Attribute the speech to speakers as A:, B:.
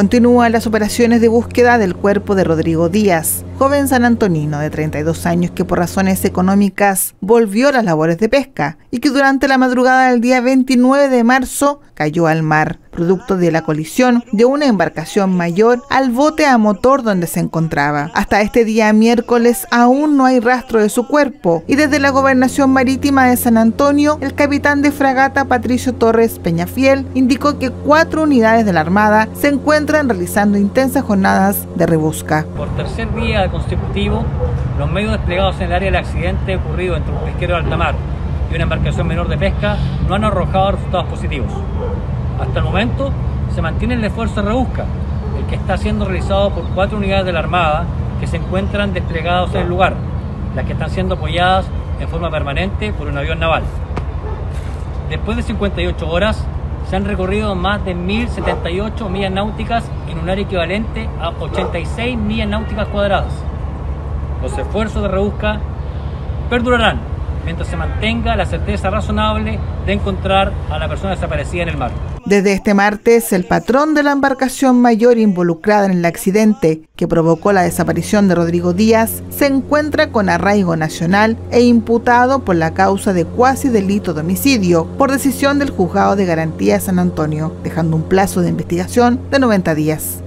A: Continúan las operaciones de búsqueda del cuerpo de Rodrigo Díaz, joven san Antonino de 32 años que por razones económicas volvió a las labores de pesca y que durante la madrugada del día 29 de marzo cayó al mar, producto de la colisión de una embarcación mayor al bote a motor donde se encontraba. Hasta este día miércoles aún no hay rastro de su cuerpo y desde la gobernación marítima de San Antonio, el capitán de fragata Patricio Torres Peñafiel indicó que cuatro unidades de la Armada se encuentran realizando intensas jornadas de rebusca.
B: Por tercer día consecutivo, los medios desplegados en el área del accidente ocurrido entre un pesquero de alta mar y una embarcación menor de pesca no han arrojado resultados positivos. Hasta el momento se mantiene el esfuerzo de rebusca, el que está siendo realizado por cuatro unidades de la Armada que se encuentran desplegados en el lugar, las que están siendo apoyadas en forma permanente por un avión naval. Después de 58 horas, se han recorrido más de 1.078 millas náuticas en un área equivalente a 86 millas náuticas cuadradas. Los esfuerzos de rebusca perdurarán mientras se mantenga la certeza razonable de encontrar a la persona desaparecida en el mar.
A: Desde este martes, el patrón de la embarcación mayor involucrada en el accidente que provocó la desaparición de Rodrigo Díaz se encuentra con arraigo nacional e imputado por la causa de cuasi delito de homicidio por decisión del juzgado de garantía San Antonio, dejando un plazo de investigación de 90 días.